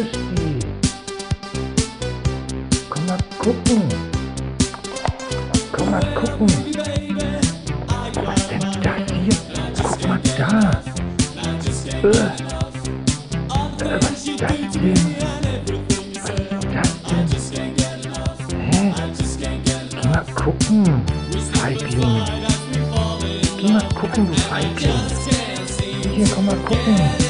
Rösti. Komm mal gucken. Komm mal gucken. Was denn das hier? Guck mal da. Äh, äh, was ist das denn? Was ist das denn? Hä? Geh mal gucken, Feigling. Geh mal gucken, du Feigling. Hier, komm mal gucken.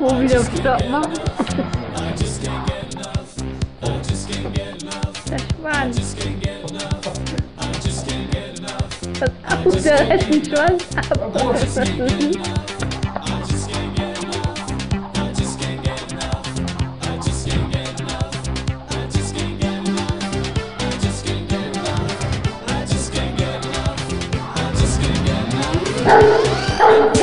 Was ab, der reißt den Schwanz ab. Was ist das denn? Just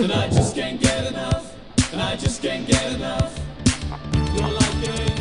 And I just can't get enough. And I just can't get enough. You're like a